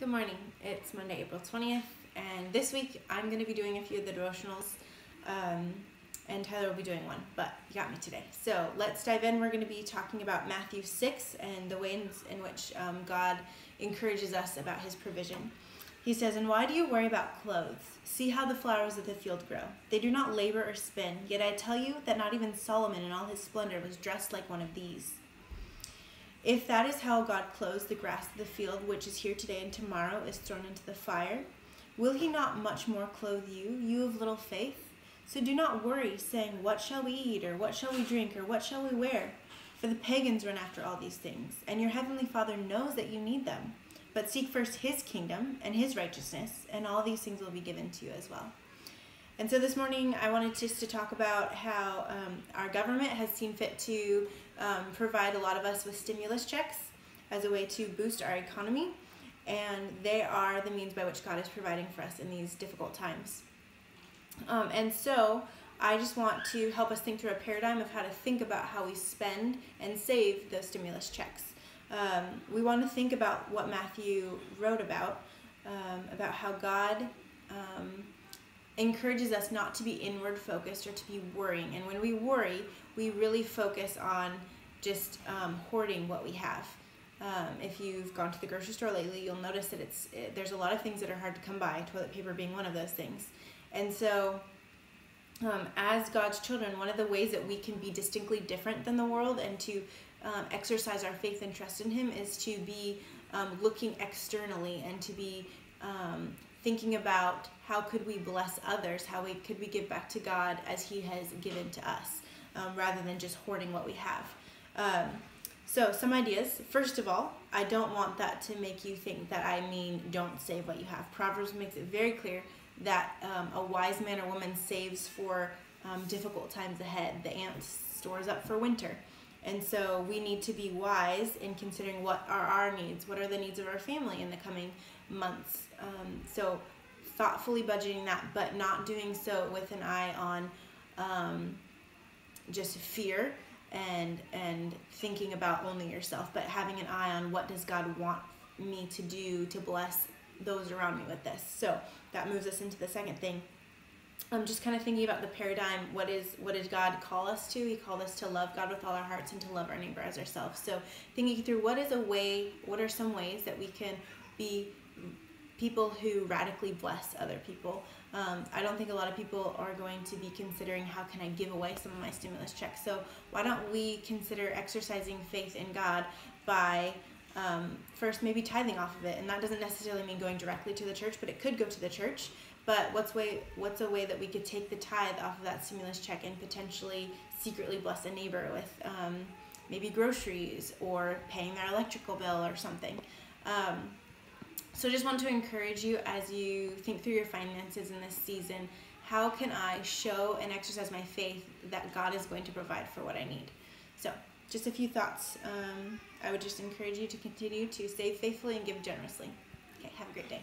Good morning. It's Monday, April 20th, and this week I'm going to be doing a few of the devotionals, um, and Tyler will be doing one, but you got me today. So let's dive in. We're going to be talking about Matthew 6 and the ways in which um, God encourages us about his provision. He says, And why do you worry about clothes? See how the flowers of the field grow. They do not labor or spin, yet I tell you that not even Solomon in all his splendor was dressed like one of these. If that is how God clothes the grass of the field, which is here today and tomorrow is thrown into the fire, will he not much more clothe you, you of little faith? So do not worry, saying, What shall we eat, or what shall we drink, or what shall we wear? For the pagans run after all these things, and your heavenly Father knows that you need them. But seek first his kingdom and his righteousness, and all these things will be given to you as well. And so this morning, I wanted just to talk about how um, our government has seen fit to um, provide a lot of us with stimulus checks as a way to boost our economy. And they are the means by which God is providing for us in these difficult times. Um, and so I just want to help us think through a paradigm of how to think about how we spend and save those stimulus checks. Um, we want to think about what Matthew wrote about, um, about how God um, encourages us not to be inward focused or to be worrying. And when we worry, we really focus on just um, hoarding what we have. Um, if you've gone to the grocery store lately, you'll notice that it's it, there's a lot of things that are hard to come by, toilet paper being one of those things. And so, um, as God's children, one of the ways that we can be distinctly different than the world and to um, exercise our faith and trust in Him is to be um, looking externally and to be um, thinking about how could we bless others, how we could we give back to God as He has given to us, um, rather than just hoarding what we have. Um, so some ideas. First of all, I don't want that to make you think that I mean don't save what you have. Proverbs makes it very clear that um, a wise man or woman saves for um, difficult times ahead. The ant stores up for winter. And so we need to be wise in considering what are our needs, what are the needs of our family in the coming months. Um, so thoughtfully budgeting that, but not doing so with an eye on um, just fear and and thinking about only yourself, but having an eye on what does God want me to do to bless those around me with this. So that moves us into the second thing. I'm just kind of thinking about the paradigm. What is what did God call us to? He called us to love God with all our hearts and to love our neighbor as ourselves. So thinking through what is a way, what are some ways that we can be people who radically bless other people. Um, I don't think a lot of people are going to be considering how can I give away some of my stimulus checks. So why don't we consider exercising faith in God by um, first maybe tithing off of it, and that doesn't necessarily mean going directly to the church, but it could go to the church. But what's way what's a way that we could take the tithe off of that stimulus check and potentially secretly bless a neighbor with um, maybe groceries or paying their electrical bill or something. Um, so just want to encourage you as you think through your finances in this season, how can I show and exercise my faith that God is going to provide for what I need? So just a few thoughts. Um, I would just encourage you to continue to save faithfully and give generously. Okay, have a great day.